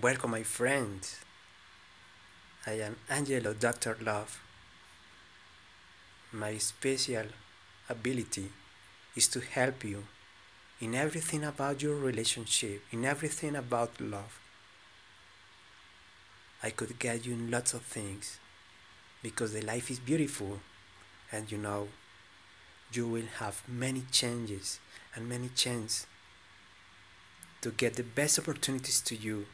Welcome, my friends. I am Angelo Dr. Love. My special ability is to help you in everything about your relationship, in everything about love. I could guide you in lots of things because the life is beautiful and you know you will have many changes and many chances to get the best opportunities to you.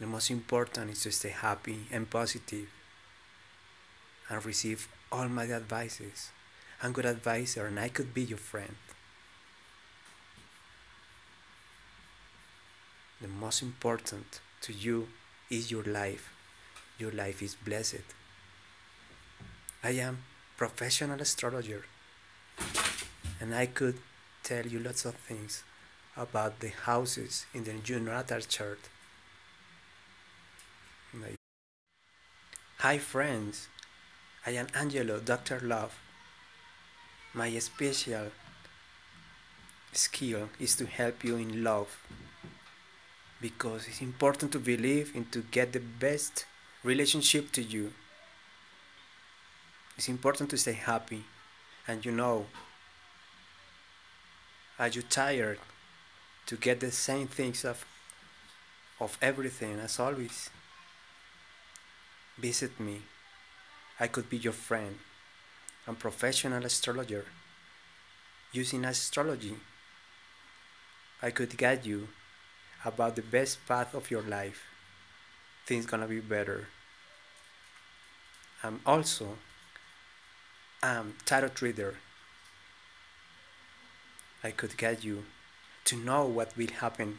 The most important is to stay happy and positive and receive all my advices. I'm good advisor and I could be your friend. The most important to you is your life. Your life is blessed. I am professional astrologer and I could tell you lots of things about the houses in the natal chart. Hi friends, I am Angelo, Dr. Love. My special skill is to help you in love because it's important to believe and to get the best relationship to you. It's important to stay happy and you know are you tired to get the same things of of everything as always? Visit me. I could be your friend. I'm professional astrologer. Using astrology, I could guide you about the best path of your life. Things gonna be better. I'm also I'm tarot reader. I could guide you to know what will happen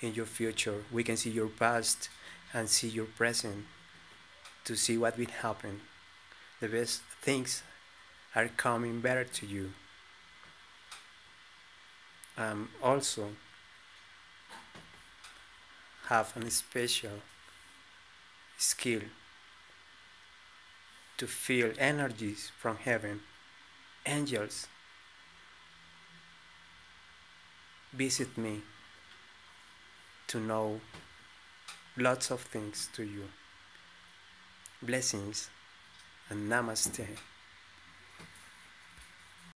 in your future. We can see your past and see your present to see what will happen. The best things are coming better to you. Um, also, have a special skill to feel energies from heaven, angels. Visit me to know lots of things to you. Blessings and namaste.